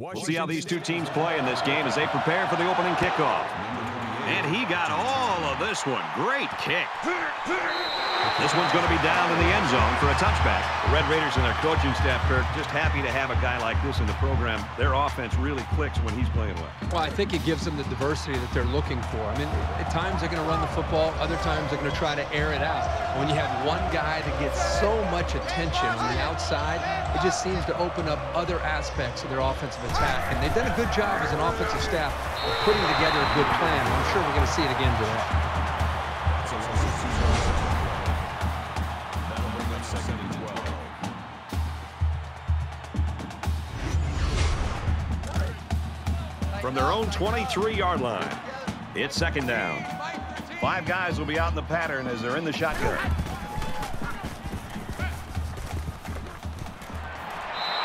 We'll see how these two teams play in this game as they prepare for the opening kickoff. And he got all of this one. Great kick. This one's going to be down in the end zone for a touchback. The Red Raiders and their coaching staff, Kirk, just happy to have a guy like this in the program. Their offense really clicks when he's playing well. Well, I think it gives them the diversity that they're looking for. I mean, at times they're going to run the football. Other times they're going to try to air it out. When you have one guy that gets so much attention on the outside, it just seems to open up other aspects of their offensive attack. And they've done a good job as an offensive staff of putting together a good plan. I'm sure we're going to see it again today. from their own 23-yard line. It's second down. Five guys will be out in the pattern as they're in the shotgun.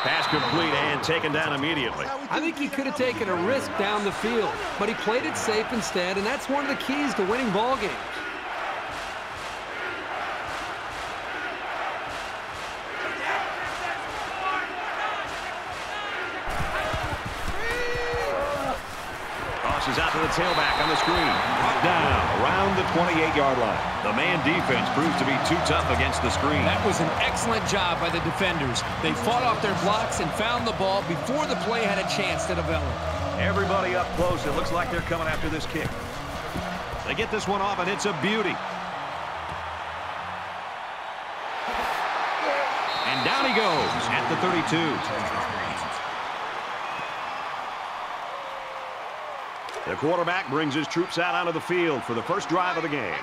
Pass complete and taken down immediately. I think he could have taken a risk down the field, but he played it safe instead, and that's one of the keys to winning ball games. Is out to the tailback on the screen. Brought down around the 28-yard line. The man defense proves to be too tough against the screen. That was an excellent job by the defenders. They fought off their blocks and found the ball before the play had a chance to develop. Everybody up close. It looks like they're coming after this kick. They get this one off, and it's a beauty. And down he goes at the 32. The quarterback brings his troops out onto the field for the first drive of the game.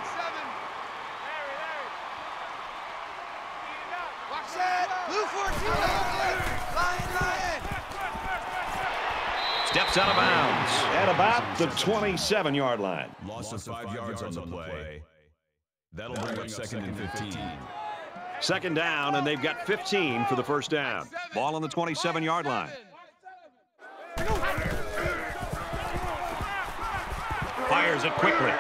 Steps out of bounds at about the 27-yard line. Loss of five yards on the play. That'll bring up second and 15. Second down, and they've got 15 for the first down. Ball on the 27-yard line. Fires it quickly.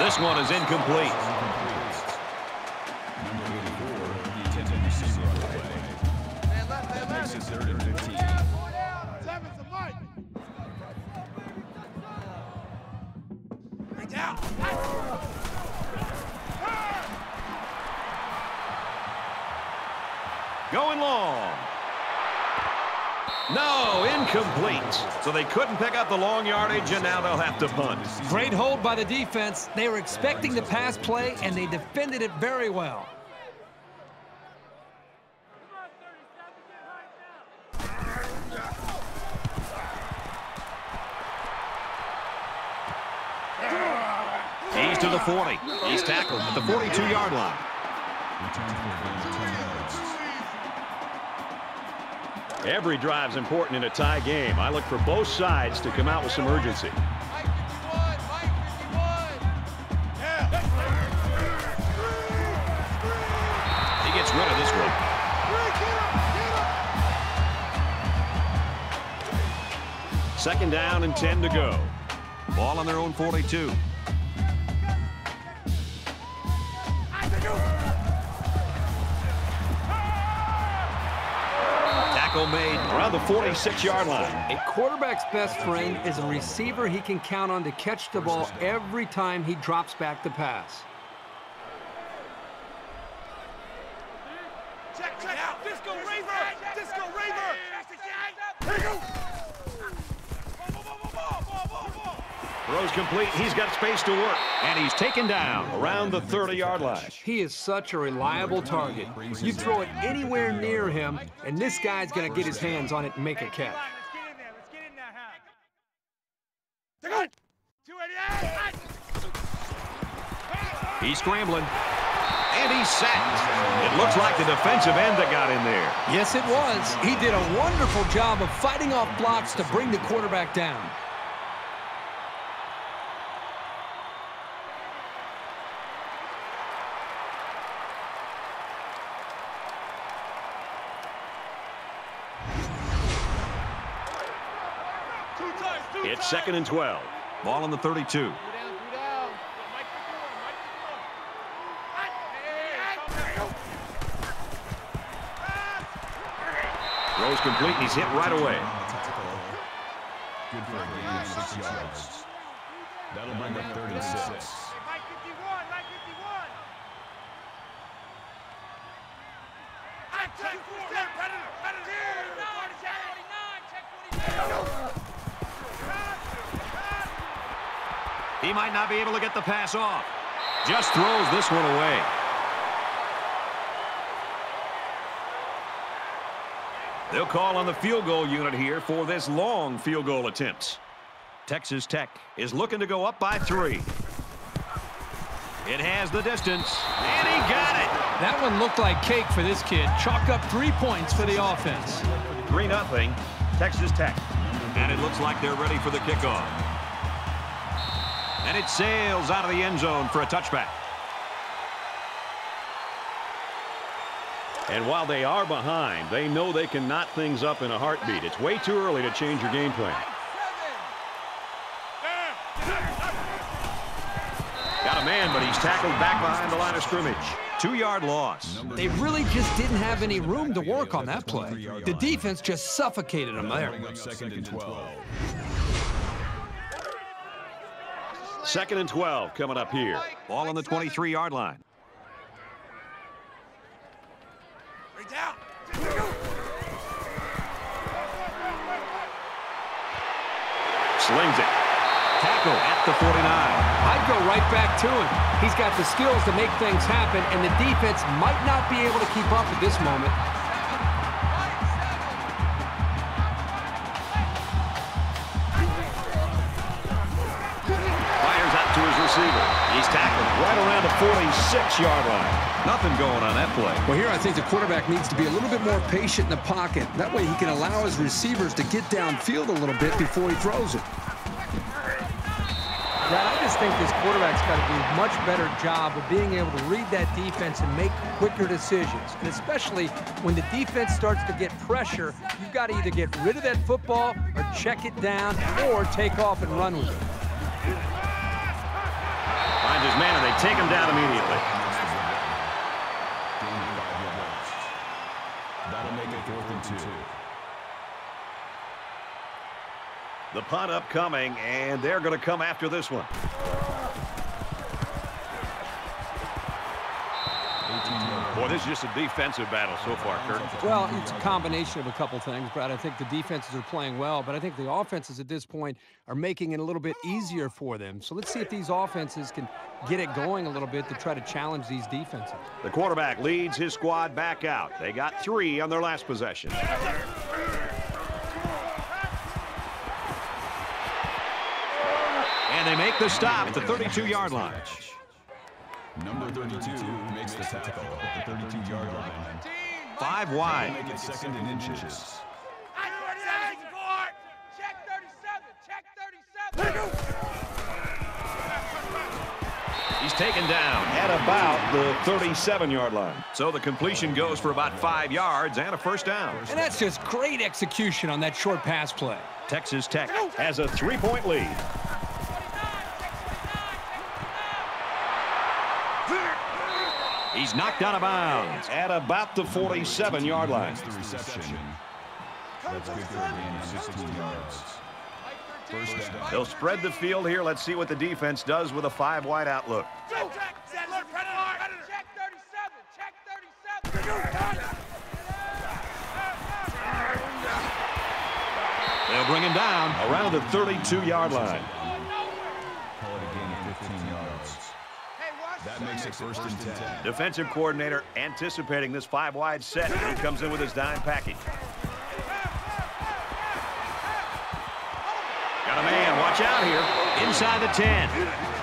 This one is incomplete. Going long. No, incomplete. So they couldn't pick up the long yardage, and now they'll have to punt. Great hold by the defense. They were expecting the pass play, and they defended it very well. He's to the 40. He's tackled at the 42-yard line. Every drive's important in a tie game. I look for both sides to come out with some urgency. He gets rid of this one. Second down and 10 to go. Ball on their own 42. Around the 46-yard line. A quarterback's best friend is a receiver he can count on to catch the ball every time he drops back to pass. Check, check out. Disco Raver. Disco Raver. Here you go. Throws complete. He's got space to work. And he's taken down around the 30-yard line. He is such a reliable target. You throw it anywhere near him, and this guy's going to get his hands on it and make a catch. He's scrambling. And he's sacked. It looks like the defensive end that got in there. Yes, it was. He did a wonderful job of fighting off blocks to bring the quarterback down. It's second and 12. Ball on the 32. Throws complete, and he's hit right away. Good for a gain of six yards. That'll bring up 36. Mike 51, Mike 51. I check four. Predator, predator. Check 49, check 49. He might not be able to get the pass off. Just throws this one away. They'll call on the field goal unit here for this long field goal attempt. Texas Tech is looking to go up by three. It has the distance, and he got it. That one looked like cake for this kid. Chalk up three points for the offense. 3 nothing, Texas Tech. And it looks like they're ready for the kickoff. And it sails out of the end zone for a touchback. And while they are behind, they know they can knot things up in a heartbeat. It's way too early to change your game plan. Got a man, but he's tackled back behind the line of scrimmage. Two-yard loss. They really just didn't have any room to work on that play. The defense just suffocated them there. Second and 12. Second and 12 coming up here. Ball on the 23-yard line. Slings it. Tackle at the 49. I'd go right back to him. He's got the skills to make things happen, and the defense might not be able to keep up at this moment. He's tackled right around the 46-yard line. Nothing going on that play. Well, here I think the quarterback needs to be a little bit more patient in the pocket. That way he can allow his receivers to get downfield a little bit before he throws it. Brad, I just think this quarterback's got to do a much better job of being able to read that defense and make quicker decisions. And especially when the defense starts to get pressure, you've got to either get rid of that football or check it down or take off and run with it. Finds his man, and they take him down immediately. Gain of five yards. That'll make it fourth and two. The punt upcoming, and they're going to come after this one. Boy, this is just a defensive battle so far, Kirk. Well, it's a combination of a couple things, Brad. I think the defenses are playing well, but I think the offenses at this point are making it a little bit easier for them. So let's see if these offenses can get it going a little bit to try to challenge these defenses. The quarterback leads his squad back out. They got three on their last possession. And they make the stop at the 32-yard line. Number 32 makes the tackle at the 32-yard line. Five That'll wide. make it second and inches. I 47 support. Check 37, check 37. He's taken down at about the 37-yard line. So the completion goes for about five yards and a first down. And that's just great execution on that short pass play. Texas Tech has a three-point lead. He's knocked out of bounds at about the 47-yard line. The reception. That's good for a gain of 16 yards. First down. They'll spread the field here. Let's see what the defense does with a five-wide outlook. Check, check, Settler, predator, check 37, check 37. They'll bring him down around the 32-yard line. Call it a gain of 15 yards. That makes it first and 10. Defensive coordinator anticipating this five-wide set. He comes in with his dime package. Got a man. Watch out here. Inside the 10.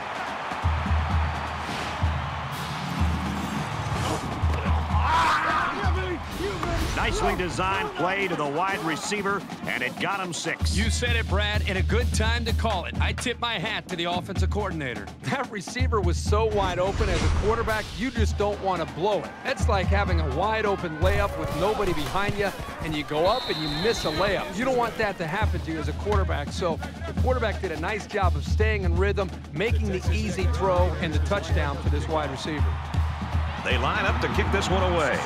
Nicely designed play to the wide receiver, and it got him six. You said it, Brad, and a good time to call it. I tip my hat to the offensive coordinator. That receiver was so wide open as a quarterback, you just don't want to blow it. That's like having a wide open layup with nobody behind you, and you go up and you miss a layup. You don't want that to happen to you as a quarterback. So the quarterback did a nice job of staying in rhythm, making the easy throw, and the touchdown for this wide receiver. They line up to kick this one away.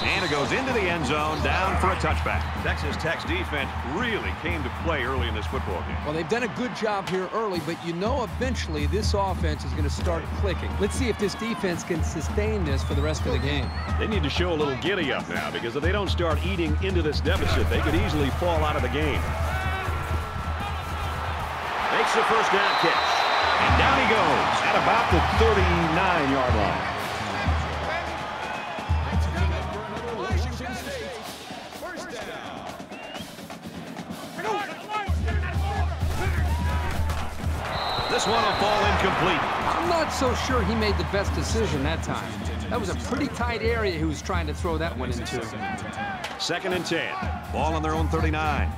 And it goes into the end zone, down for a touchback. Texas Tech's defense really came to play early in this football game. Well, they've done a good job here early, but you know eventually this offense is going to start clicking. Let's see if this defense can sustain this for the rest of the game. They need to show a little giddy up now because if they don't start eating into this deficit, they could easily fall out of the game. Makes the first down catch. And down he goes at about the 39-yard line. Fall incomplete. I'm not so sure he made the best decision that time. That was a pretty tight area he was trying to throw that one into. Second and 10. Ball on their own 39.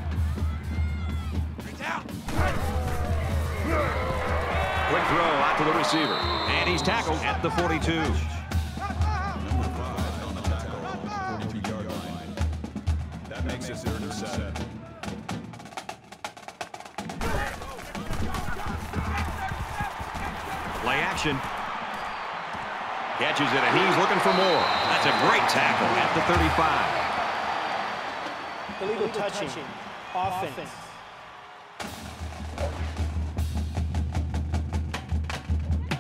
Quick throw out to the receiver. And he's tackled at the 42. Play action. Catches it, and he's looking for more. That's a great tackle at the 35. Illegal touching. Offense.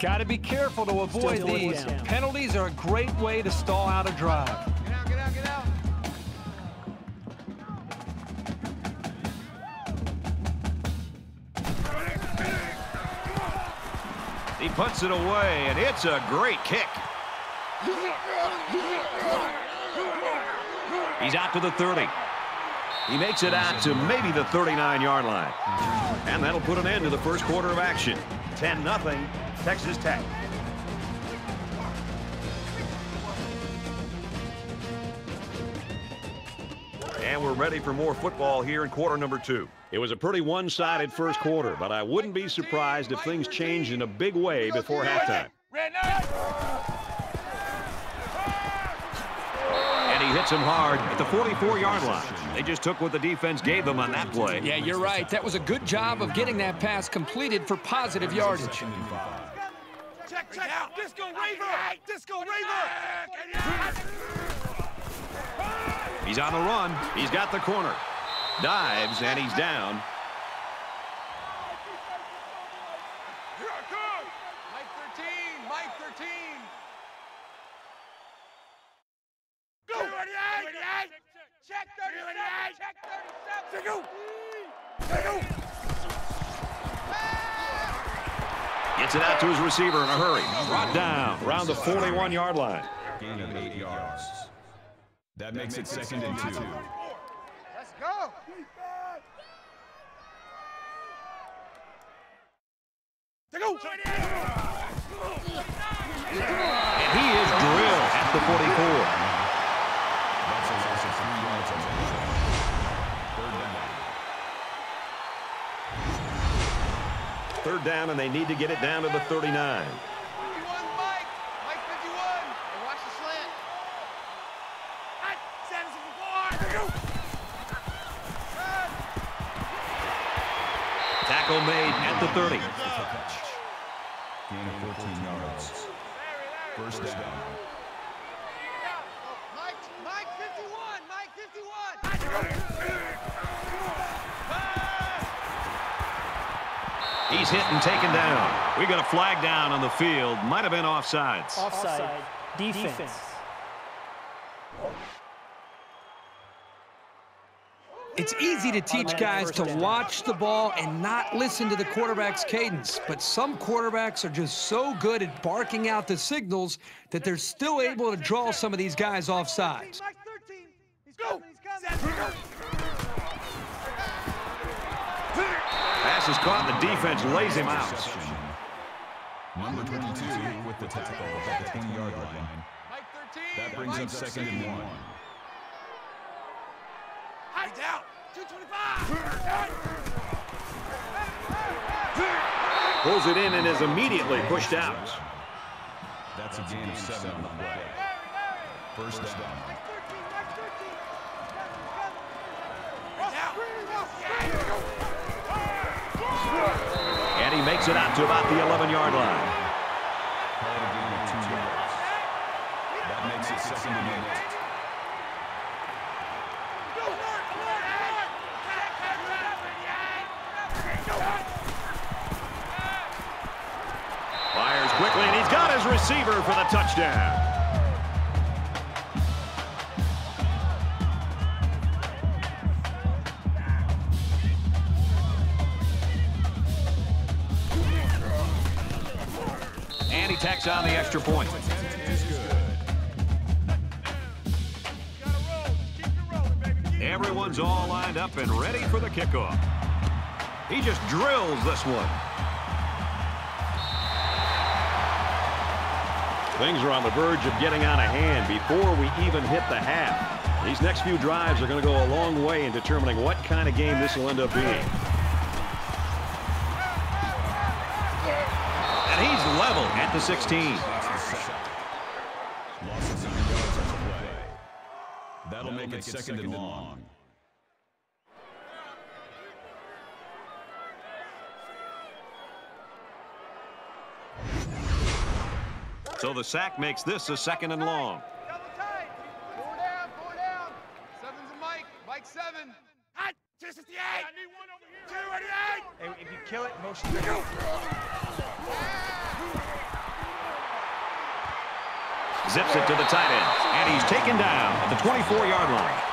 Got to be careful to avoid Still these. down. Penalties are a great way to stall out a drive. Puts it away, and it's a great kick. He's out to the 30. He makes it out to maybe the 39-yard line. And that'll put an end to the first quarter of action. 10-0, Texas Tech. And we're ready for more football here in quarter number two. It was a pretty one-sided first quarter, but I wouldn't be surprised if things changed in a big way before halftime. And he hits him hard at the 44-yard line. They just took what the defense gave them on that play. Yeah, you're right. That was a good job of getting that pass completed for positive yardage. Check, check. Disco Raver. Disco Raver. He's on the run. He's got the corner. Dives, and he's down. Here I come. Mike 13. Mike 13. Go. 38. Check 37. Check 37. Check go. Check go. Gets it out to his receiver in a hurry. Brought down. Around the 41-yard line. Gain of eight yards. That makes it second and two. Let's go. Check go. And he is drilled at the 44. That's a loss of three yards on the Third down. Third down, and they need to get it down to the 39. 51 Mike. Mike 51. Hey, watch the slant. Hot. Sanders at the four. Check go. Tackle made at the 30. Gain of 14 yards. First down. Mike, Mike 51. Mike 51. He's hit and taken down. We got a flag down on the field. Might have been offsides. Offside. Defense. It's easy to teach guys to watch the ball and not listen to the quarterback's cadence, but some quarterbacks are just so good at barking out the signals that they're still able to draw some of these guys off sides. Mike 13. He's coming. He's coming. Pass is caught, the defense lays him out. Number 22 with the tackle at the 20-yard line. Mike 13. That brings up second and one. High down. 225. Pulls it in and is immediately pushed out. That's a gain of seven on the play. First down. And he makes it out to about the 11-yard line. Fires quickly, and he's got his receiver for the touchdown. And tacks on the extra point. Everyone's all lined up and ready for the kickoff. He just drills this one. Things are on the verge of getting out of hand before we even hit the half. These next few drives are going to go a long way in determining what kind of game this will end up being. The 16. That'll make it second and long. So the sack makes this a second and long. Double tight. Four down, four down. Seven's a Mike. Mike seven. Hot. 268. I need one over here. 288. Hey, if you kill it, motion to go. Zips it to the tight end. And he's taken down at the 24-yard line.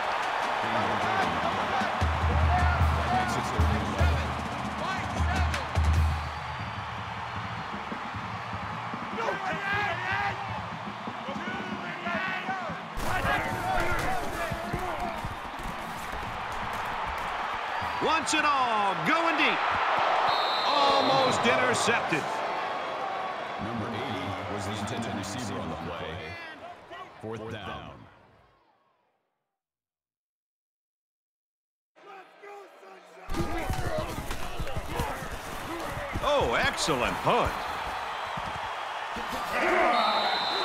Once and all, going deep. Almost intercepted. Number 80 was the intended receiver on the play. Fourth down. Oh, excellent punt.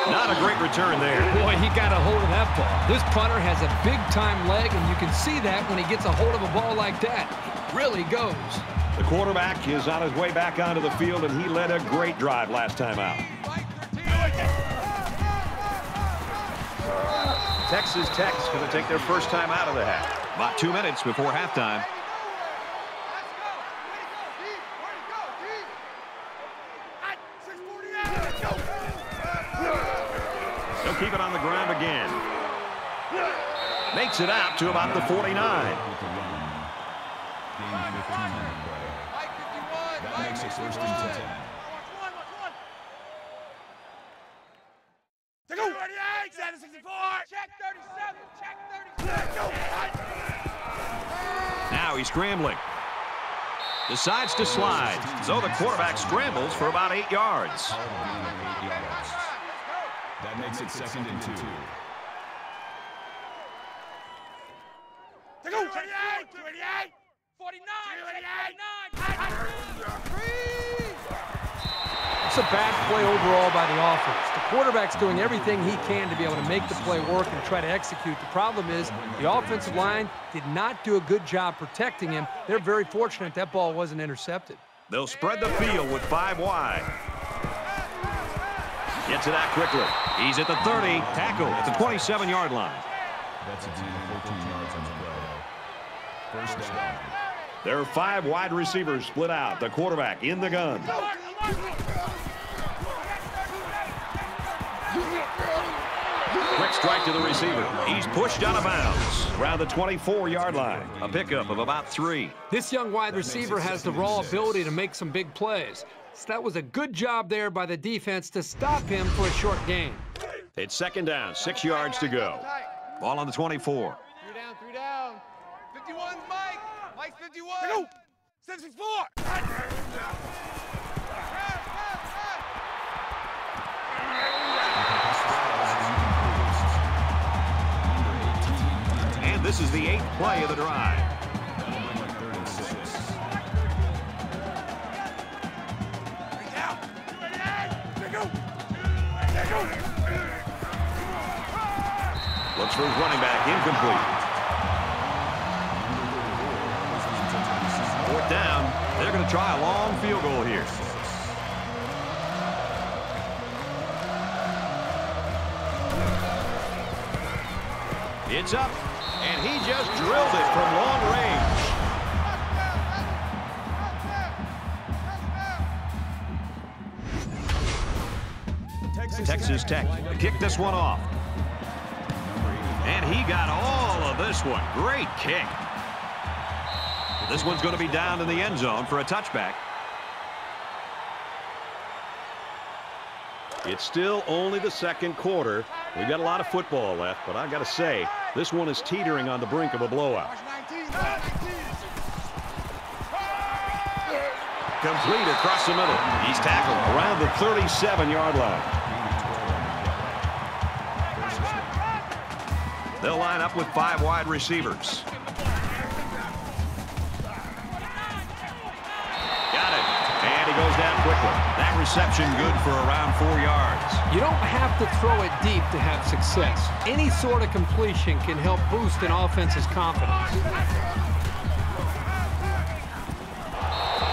Not a great return there. Boy, he got a hold of that ball. This punter has a big-time leg, and you can see that when he gets a hold of a ball like that. Really goes. The quarterback is on his way back onto the field, and he led a great drive last time out. Texas Tech's going to take their first time out of the half. About two minutes before halftime. Let's go. Way to go, deep. Where to go, deep. Hot. 648. Let's go. He'll keep it on the ground again. Makes it out to about the 49. With the run. Gain 15 on the play. Mike 51. That makes it first and 10. Watch one, watch one. To go. 38. 764. Check 37. Check 37. Go. Now he's scrambling. Decides to slide. So the quarterback scrambles for about eight yards. Gain of eight yards. That makes it second and two. To go. 28. 28. 49. 49. It's a bad play overall by the offense. The quarterback's doing everything he can to be able to make the play work and try to execute. The problem is the offensive line did not do a good job protecting him. They're very fortunate that ball wasn't intercepted. They'll spread the field with five wide. Gets it out quickly. He's at the 30. Tackle at the 27-yard line. That's a gain 14 yards on the play. First down. There are five wide receivers split out. The quarterback in the gun. Strike to the receiver. He's pushed out of bounds around the 24-yard line. A pickup of about three. This young wide receiver has the raw ability to make some big plays. So that was a good job there by the defense to stop him for a short gain. It's second down, six yards to go. Ball on the 24. Three down, three down. 51's Mike. Mike's 51. Go. 764. And this is the eighth play of the drive. Looks for his running back, incomplete. Fourth down. They're going to try a long field goal here. It's up, he just drilled it from long range. Texas Tech to kick this one off. And he got all of this one. Great kick. This one's going to be down in the end zone for a touchback. It's still only the second quarter. We've got a lot of football left, but I got to say, this one is teetering on the brink of a blowout. Complete across the middle. He's tackled around the 37-yard line. They'll line up with five wide receivers. Quickly. That reception good for around four yards. You don't have to throw it deep to have success. Any sort of completion can help boost an offense's confidence.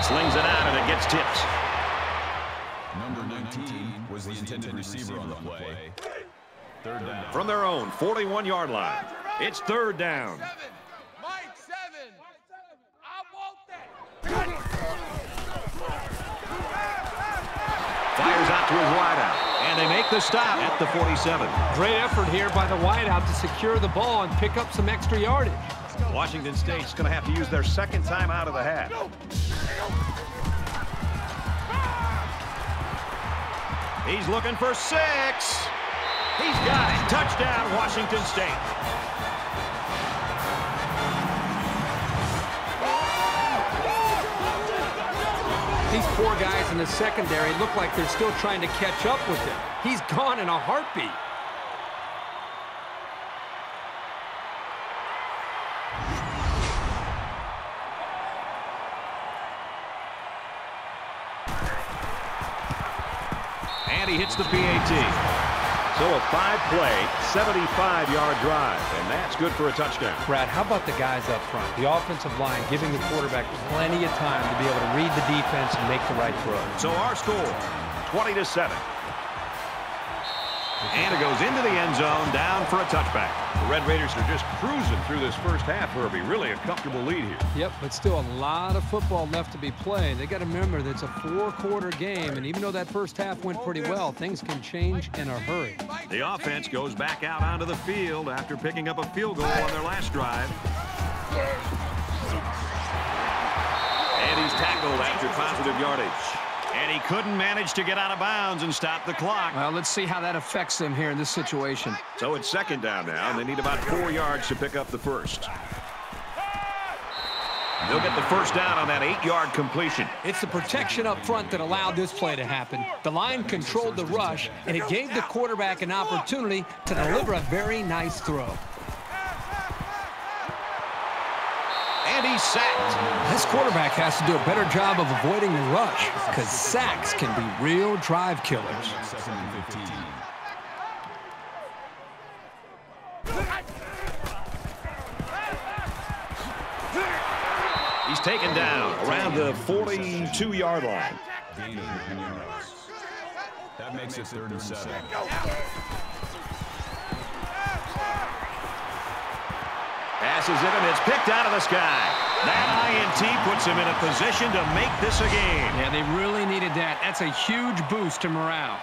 Slings it out and it gets tipped. Number 19 was the intended receiver on the play. Third down. From their own 41-yard line. It's third down. Mike, seven. I want that. Fires out to his wideout. And they make the stop at the 47. Great effort here by the wideout to secure the ball and pick up some extra yardage. Washington State's going to have to use their second time out of the half. He's looking for six. He's got it. Touchdown, Washington State. In the secondary look like they're still trying to catch up with him. He's gone in a heartbeat. And he hits the PAT. So a five-play, 75-yard drive, and that's good for a touchdown. Brad, how about the guys up front? The offensive line giving the quarterback plenty of time to be able to read the defense and make the right throw. So our score, 20 to 7. And it goes into the end zone, down for a touchback. The Red Raiders are just cruising through this first half, Herbie. Really a comfortable lead here. Yep, but still a lot of football left to be played. They got to remember that it's a four-quarter game, and even though that first half went pretty well, things can change in a hurry. The offense goes back out onto the field after picking up a field goal on their last drive. And he's tackled after positive yardage. And he couldn't manage to get out of bounds and stop the clock. Well, let's see how that affects them here in this situation. So it's second down now, and they need about four yards to pick up the first. They'll get the first down on that eight-yard completion. It's the protection up front that allowed this play to happen. The line controlled the rush, and it gave the quarterback an opportunity to deliver a very nice throw. Sacked. This quarterback has to do a better job of avoiding the rush because sacks can be real drive killers. Second and 15. He's taken down around the 42-yard line. Gain of nine yards. That makes it third and seven. Passes it, and it's picked out of the sky. That INT puts him in a position to make this a game. Yeah, they really needed that. That's a huge boost to morale.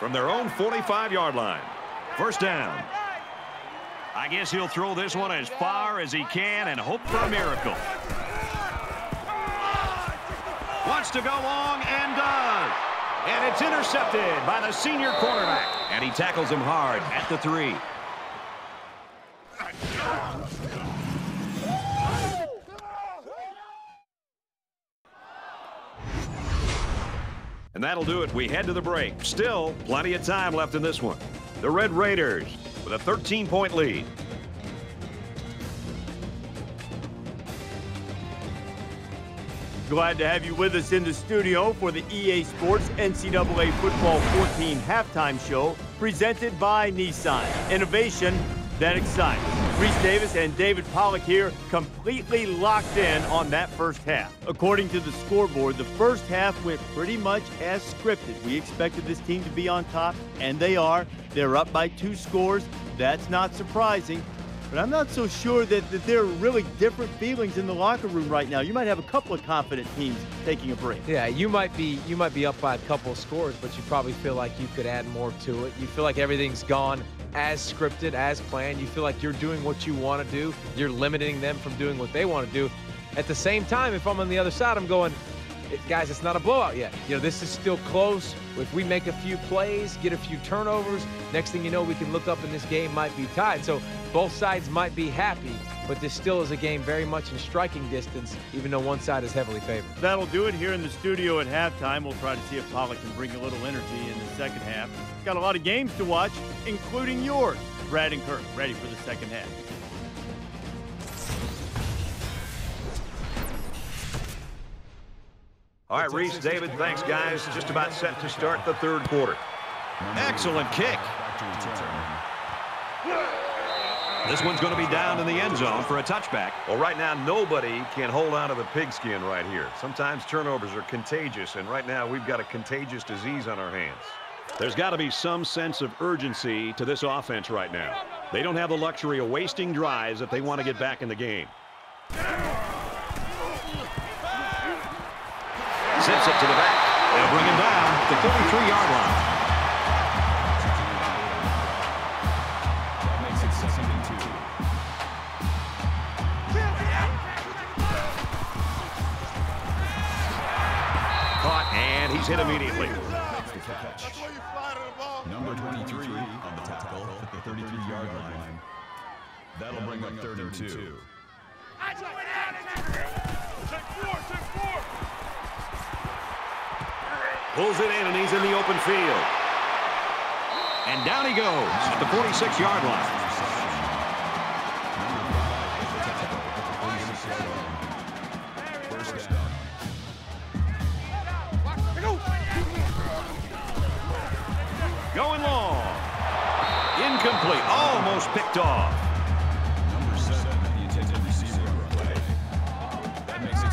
From their own 45-yard line. First down. I guess he'll throw this one as far as he can and hope for a miracle. Wants to go long and does. And it's intercepted by the senior cornerback. And he tackles him hard at the three. And that'll do it. We head to the break. Still plenty of time left in this one. The Red Raiders with a 13-point lead. Glad to have you with us in the studio for the EA Sports NCAA Football 14 halftime show presented by Nissan. Innovation that excites. Reese Davis and David Pollack here completely locked in on that first half. According to the scoreboard, the first half went pretty much as scripted. We expected this team to be on top, and they are. They're up by two scores. That's not surprising. But I'm not so sure that, that there are really different feelings in the locker room right now. You might have a couple of confident teams taking a break. Yeah, you might be you might be up by a couple of scores, but you probably feel like you could add more to it. You feel like everything's gone as scripted, as planned. You feel like you're doing what you want to do. You're limiting them from doing what they want to do. At the same time, if I'm on the other side, I'm going, guys, it's not a blowout yet. You know, this is still close. If we make a few plays, get a few turnovers, next thing you know, we can look up and this game might be tied. So both sides might be happy, but this still is a game very much in striking distance, even though one side is heavily favored. That'll do it here in the studio at halftime. We'll try to see if Pollack can bring a little energy in the second half. Got a lot of games to watch, including yours. Brad and Kirk ready for the second half. All right, Reese, David, thanks, guys. Just about set to start the third quarter. Excellent kick. This one's going to be down in the end zone for a touchback. Well, right now, nobody can hold on to the pigskin right here. Sometimes turnovers are contagious, and right now we've got a contagious disease on our hands. There's got to be some sense of urgency to this offense right now. They don't have the luxury of wasting drives if they want to get back in the game. Zips it to the back. They'll bring him down at the 33-yard line. That makes it second and two. Caught, and he's hit immediately. Makes the catch. Number 23 on the tackle at the 33-yard line. That'll bring up third and two. Pulls it in, and he's in the open field. And down he goes at the 46-yard line. Going long. Incomplete. Almost picked off.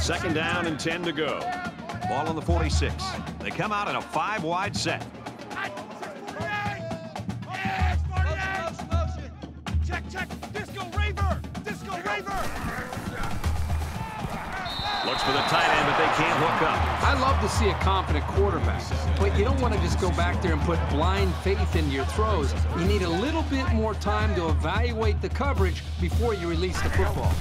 Second down and 10 to go. Ball on the 46. They come out in a five-wide set. Check, check. Disco Raver. Disco Raver. Looks for the tight end, but they can't hook up. I love to see a confident quarterback, but you don't want to just go back there and put blind faith into your throws. You need a little bit more time to evaluate the coverage before you release the football.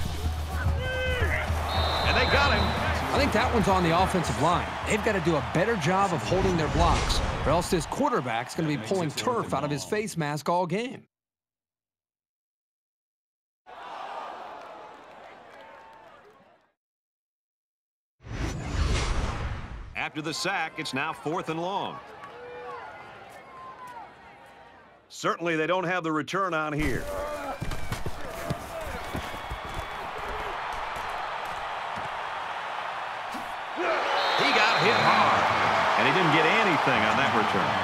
And they got him. I think that one's on the offensive line. They've got to do a better job of holding their blocks, or else this quarterback's going to be pulling turf out of his face mask all game. After the sack, it's now fourth and long. Certainly they don't have the return on here. He got hit hard, and he didn't get anything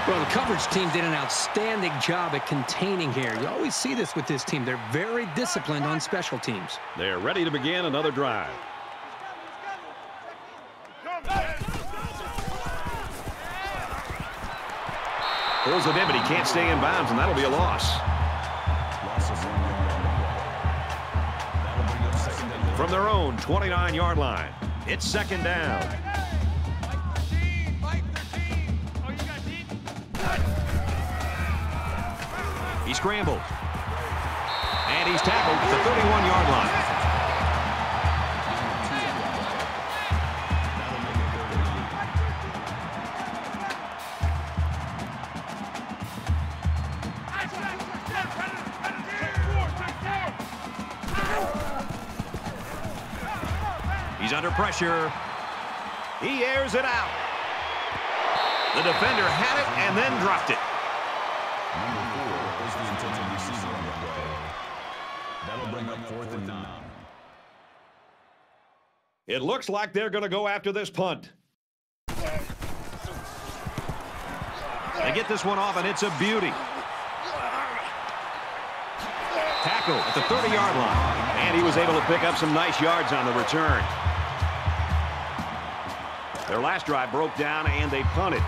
Well, the coverage team did an outstanding job at containing here. You always see this with this team. They're very disciplined on special teams. They're ready to begin another drive. Pulls it in, but he can't stay in bounds, and that'll be a loss. loss of one yard on the play. That'll bring up second and From their own 29-yard line, it's second down. He scrambled. And he's tackled at the 31-yard line. He's under pressure. He airs it out. The defender had it and then dropped it. Number four is the intended receiver on the play. That'll bring up fourth and nine. It looks like they're going to go after this punt. They get this one off, and it's a beauty. Tackle at the 30-yard line. And he was able to pick up some nice yards on the return. Their last drive broke down, and they punted.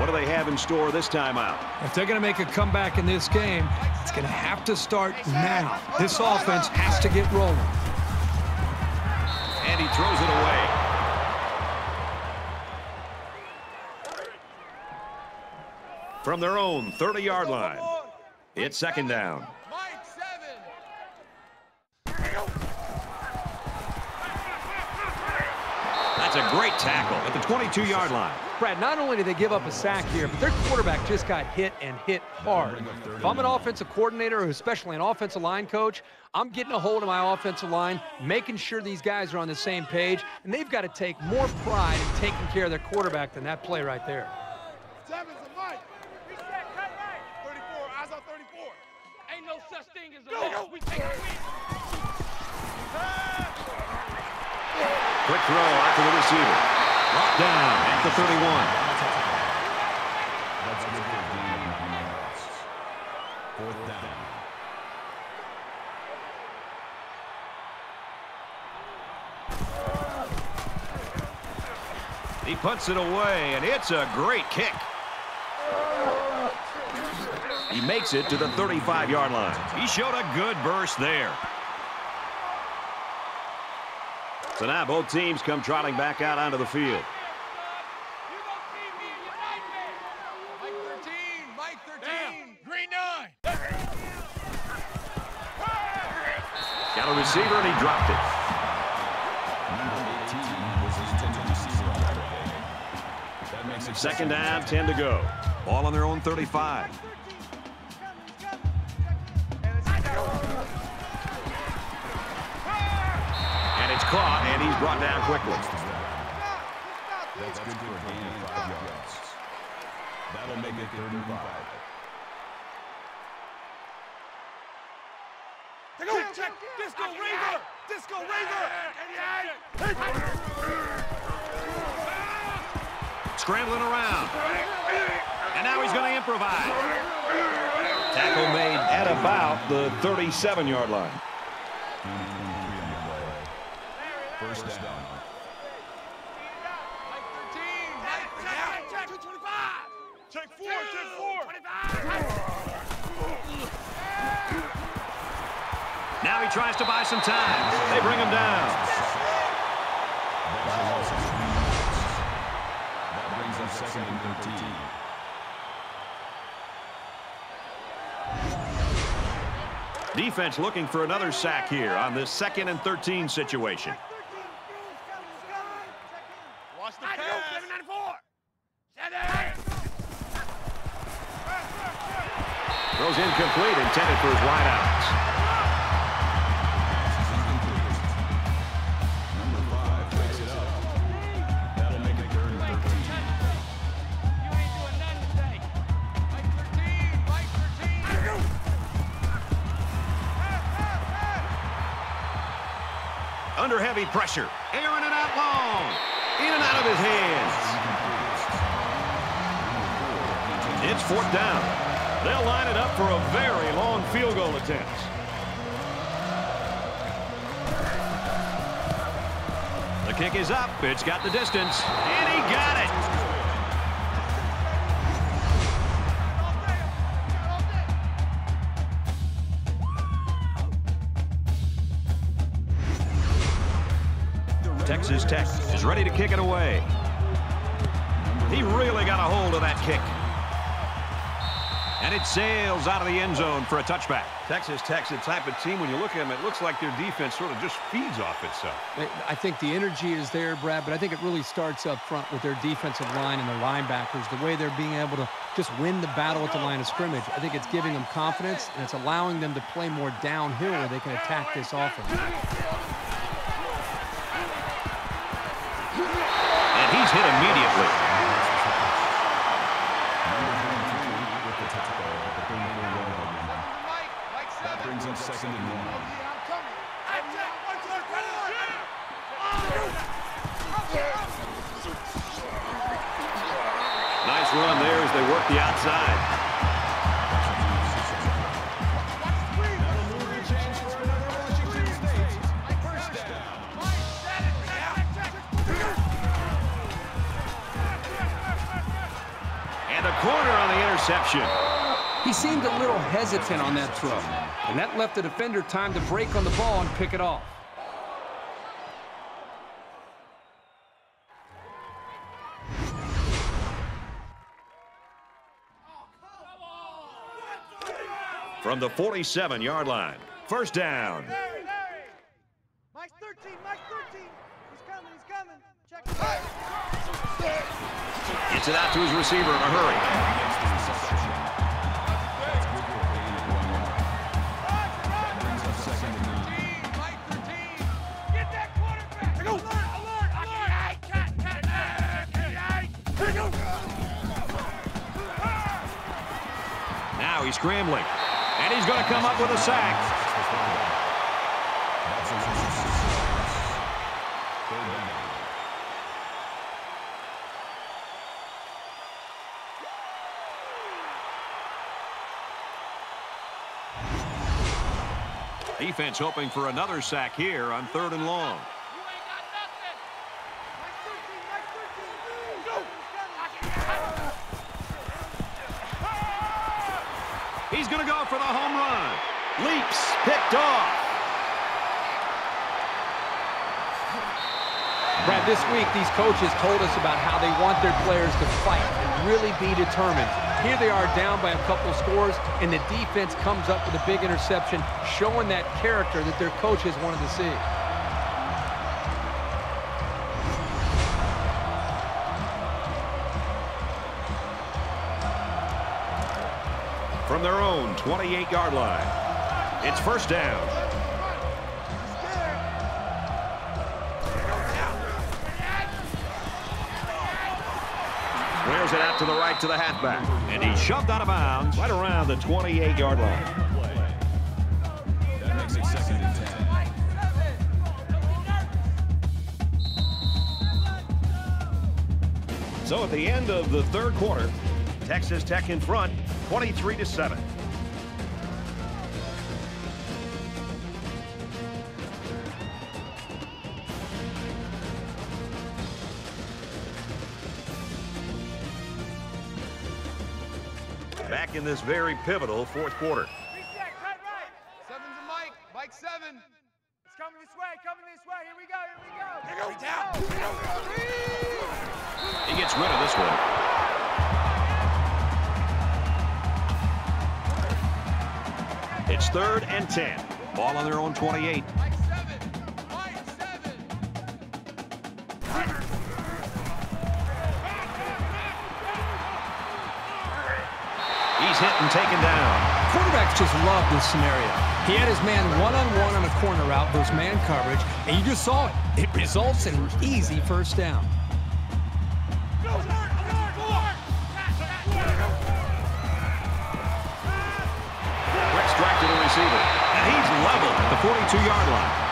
What do they have in store this time out? If they're going to make a comeback in this game, it's going to have to start now. This offense has to get rolling. And he throws it away. From their own 30-yard line, it's second down. That's a great tackle at the 22-yard line. Brad, not only did they give up a sack here, but their quarterback just got hit and hit hard. If I'm an offensive coordinator, or especially an offensive line coach, I'm getting a hold of my offensive line, making sure these guys are on the same page, and they've got to take more pride in taking care of their quarterback than that play right there. Seven's a Mike. Reset, cut right. 34, eyes on 34. Ain't no such thing as a loss. We take a win. Quick throw out to the receiver. Down at the 31. That's good for a gain of nine yards. Fourth down. He puts it away, and it's a great kick. He makes it to the 35-yard line. He showed a good burst there. So now both teams come trotting back out onto the field. receiver, and he dropped it. Second down, 10 to go. Ball on their own 35. And it's caught, and he's brought down quickly. That's good for a of five yards. That'll make it 35. Razor. Disco Razor. Scrambling around. And now he's going to improvise. Tackle made at about the 37-yard line. 23 on the play. First down. Some time. They bring him down. That's a loss of three yards. That brings up second and 13. Defense looking for another sack here on this second and 13 situation. Watch the pass. 794. Seven. Throws incomplete, intended for his wideouts. Pressure. Airing it out long. In and out of his hands. It's fourth down. They'll line it up for a very long field goal attempt. The kick is up. It's got the distance. And he got it. Texas Tech is ready to kick it away. He really got a hold of that kick. And it sails out of the end zone for a touchback. Texas Tech's the type of team, when you look at them, it looks like their defense sort of just feeds off itself. I think the energy is there, Brad, but I think it really starts up front with their defensive line and their linebackers, the way they're being able to just win the battle at the line of scrimmage. I think it's giving them confidence, and it's allowing them to play more downhill where they can attack this offense. And he's hit immediately. With the tackle at the 34-yard line. Mike. Mike 7. That brings up second and one. Yeah, I'm coming. Hey, check. One, two, three. Nice run there as they work the outside. Interception. He seemed a little hesitant on that throw, and that left the defender time to break on the ball and pick it off. From the 47-yard line, first down. Mike's 13, Mike's 13. He's coming, he's coming. Check Gets it out to his receiver in a hurry. Scrambling. And he's going to come up with a sack. Defense hoping for another sack here on third and long. He's going to go for the home run. Leaps, picked off. Brad, this week these coaches told us about how they want their players to fight and really be determined. Here they are down by a couple scores, and the defense comes up with a big interception, showing that character that their coaches wanted to see. Own 28-yard line. It's first down. Squares it out to the right to the halfback. And he's shoved out of bounds right around the 28-yard line. That makes it second and 10. So at the end of the third quarter, Texas Tech in front, 23 to 7. In this very pivotal fourth quarter. Recheck, right, right. Seven's a Mike. Mike seven. It's coming this way, coming this way. Here we go, here we go. Here we go. Down. He gets rid of this one. It's third and 10. Ball on their own 28. Taken down. Quarterbacks just love this scenario. He had his man one-on-one on a corner route versus man coverage, and you just saw it. It results in an easy first down. Strike to the receiver. And he's leveled at the 42-yard line.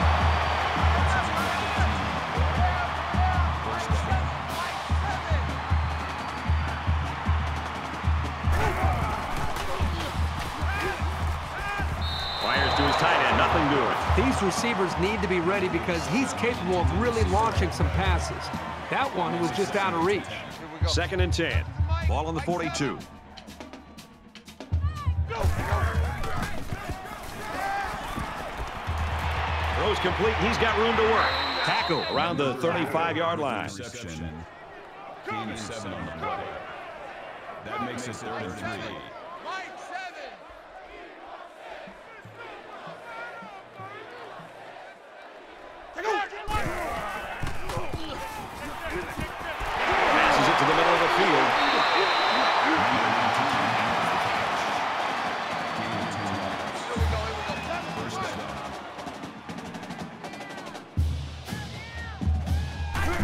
Receivers need to be ready because he's capable of really launching some passes. That one was just out of reach. Second and 10. Ball on the 42. Throws complete. He's got room to work. Tackle around the 35-yard line. Reception. Gain of seven on the play. That makes it third and three.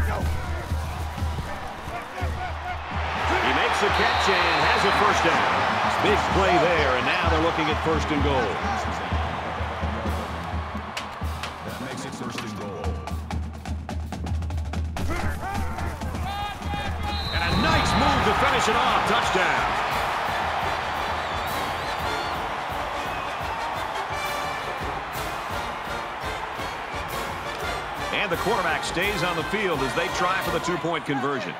He makes the catch and has a first down. Big play there, and now they're looking at first and goal. That makes it first and goal. And a nice move to finish it off. Touchdown. And the quarterback stays on the field as they try for the two-point conversion.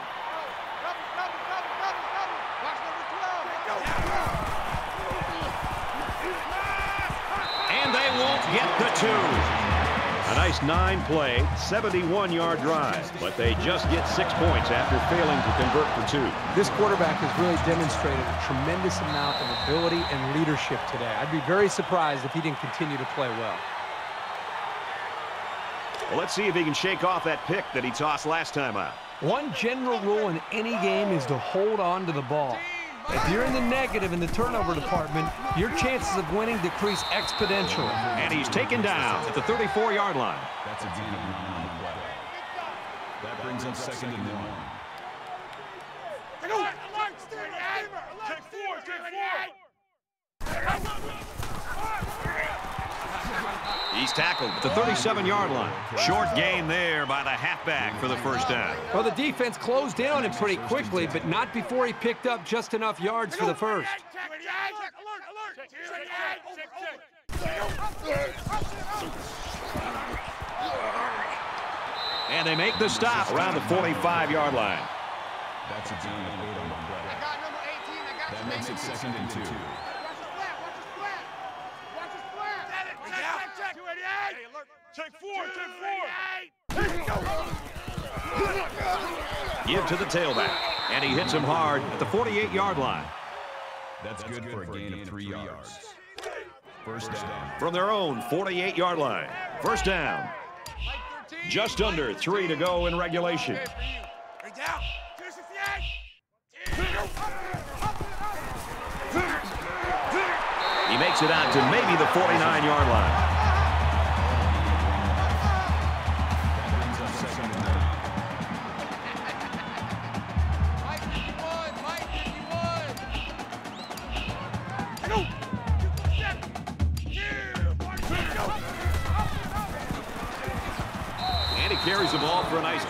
And they won't get the two. A nice nine-play, 71-yard drive, but they just get six points after failing to convert for two. This quarterback has really demonstrated a tremendous amount of ability and leadership today. I'd be very surprised if he didn't continue to play well. Well, let's see if he can shake off that pick that he tossed last time out. One general rule in any game is to hold on to the ball. If you're in the negative in the turnover department, your chances of winning decrease exponentially. And he's taken down at the 34-yard line. That's a gain of nine on the play. That brings up second and one. He's tackled at the 37-yard line. Short gain there by the halfback for the first down. Well, the defense closed down him pretty quickly, but not before he picked up just enough yards for the first. And they make the stop around the 45-yard line. That's a gain of eight on the play. That makes it second and two. Take four, take four. Give to the tailback. And he hits him hard at the 48-yard line. That's good for a gain of three yards. First down. From their own 48-yard line. First down. Just under three to go in regulation. He makes it out to maybe the 49-yard line.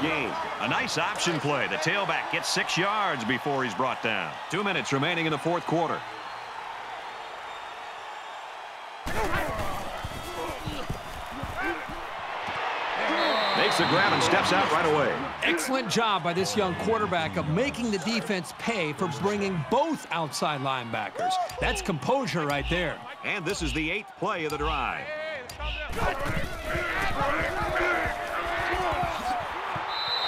Ball a nice gain. A nice option play. The tailback gets six yards before he's brought down. Two minutes remaining in the fourth quarter. Makes the grab and steps out right away. Excellent job by this young quarterback of making the defense pay for bringing both outside linebackers. That's composure right there. And this is the eighth play of the drive.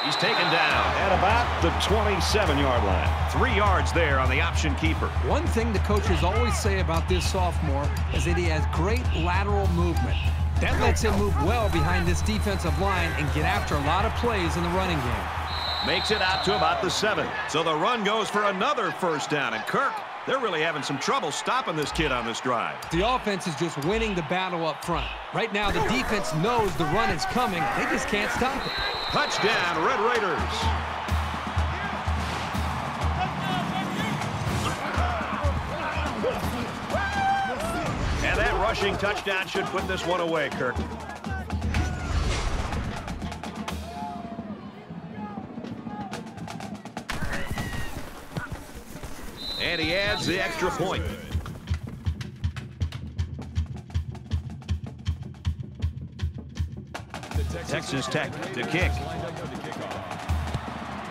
He's taken down at about the 27-yard line. Three yards there on the option keeper. One thing the coaches always say about this sophomore is that he has great lateral movement. That lets him move well behind this defensive line and get after a lot of plays in the running game. Makes it out to about the seven. So the run goes for another first down. And Kirk, they're really having some trouble stopping this kid on this drive. The offense is just winning the battle up front. Right now, the defense knows the run is coming. They just can't stop it. Touchdown, Red Raiders. And that rushing touchdown should put this one away, Kirk. And he adds the extra point. Texas Tech to kick.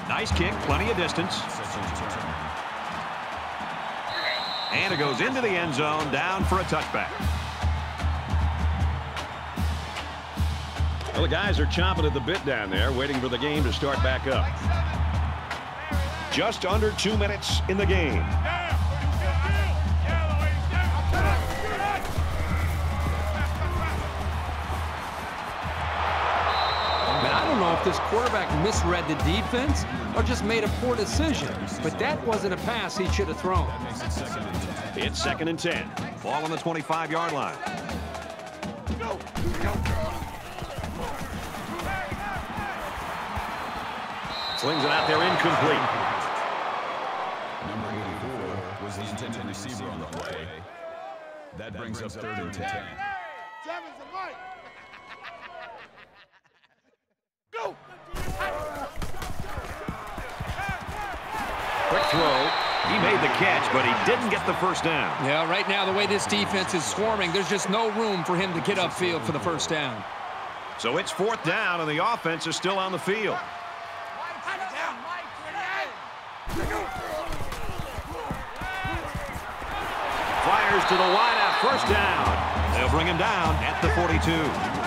Nice kick, plenty of distance. And it goes into the end zone, down for a touchback. Well, the guys are chomping at the bit down there, waiting for the game to start back up. Just under two minutes in the game. know if this quarterback misread the defense or just made a poor decision, but that wasn't a pass he should have thrown. It's second and 10. Ball on the 25-yard line. Slings it out there incomplete. Number 84 was the intended receiver on the play. That brings up third and 10. Catch, but he didn't get the first down. Yeah, right now, the way this defense is swarming, there's just no room for him to get upfield for the first down. So it's fourth down, and the offense is still on the field. Fires to the wideout, first down. They'll bring him down at the 42.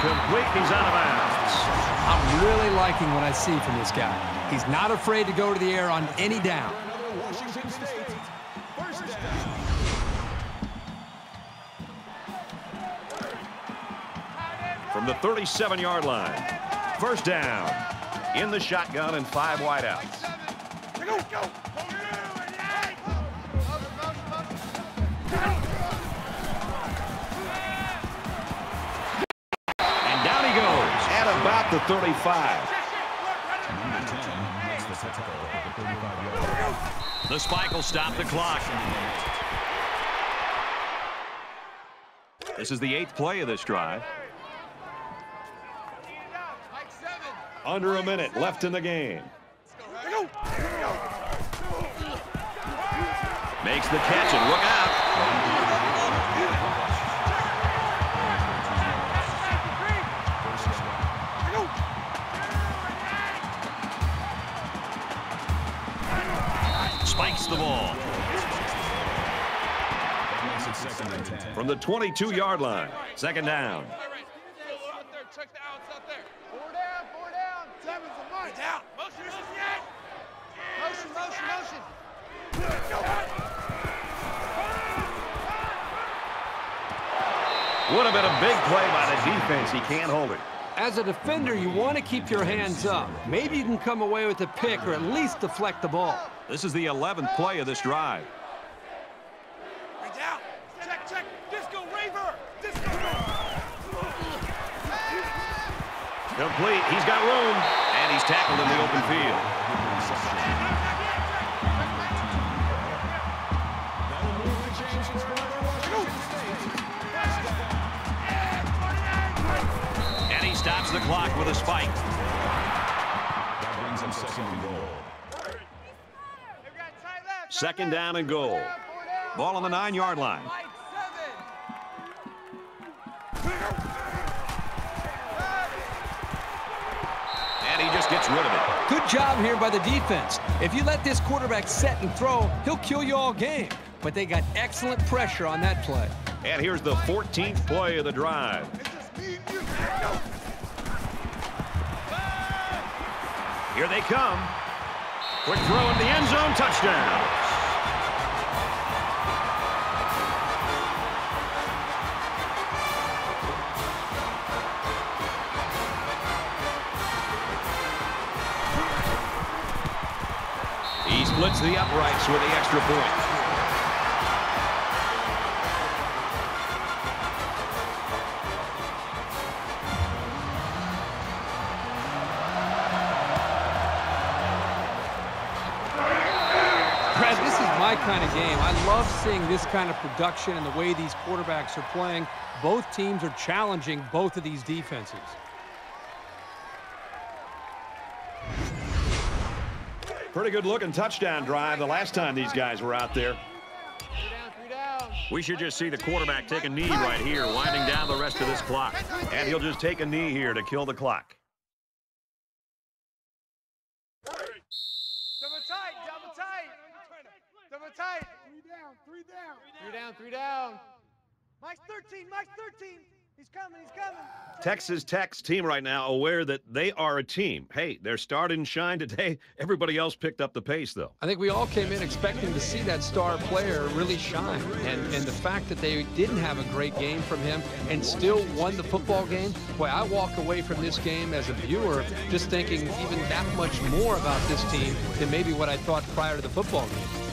Complete. He's out of bounds. I'm really liking what I see from this guy. He's not afraid to go to the air on any down. Another Washington State. First down. From the 37-yard line. First down. In the shotgun and five wideouts. Go, go. The 35. Number 10 makes the tackle at the 35-yard line. The spike will stop the clock. This is the eighth play of this drive. Under a minute left in the game. Makes the catch and look out. The ball That makes it second and 10. from the 22-yard line. Second down. Would have been a big play by the defense. He can't hold it. As a defender, you want to keep your hands up. Maybe you can come away with a pick or at least deflect the ball. This is the 11th play of this drive. Right down. Check, check. Disco Raver. Disco Raver. Complete. He's got room. And he's tackled in the open field. And he stops the clock with a spike. That brings him second and goal. Second down and goal. Ball on the nine-yard line. And he just gets rid of it. Good job here by the defense. If you let this quarterback set and throw, he'll kill you all game. But they got excellent pressure on that play. And here's the 14th play of the drive. Here they come. Quick throw in the end zone. Touchdown. Splits the uprights with the extra point. This is my kind of game. I love seeing this kind of production and the way these quarterbacks are playing. Both teams are challenging both of these defenses. Pretty good looking touchdown drive the last time these guys were out there. Three down, three down. We should just see the quarterback take a knee right here, winding down the rest of this clock. And he'll just take a knee here to kill the clock. Double tight, double tight. Double tight. Three down, three down. Three down, three down. Mike's 13, Mike's 13. He's coming, he's coming. Texas Tech's team right now aware that they are a team. Hey, they're starting to shine today. Everybody else picked up the pace, though. I think we all came in expecting to see that star player really shine. And, and the fact that they didn't have a great game from him and still won the football game, boy, I walk away from this game as a viewer just thinking even that much more about this team than maybe what I thought prior to the football game.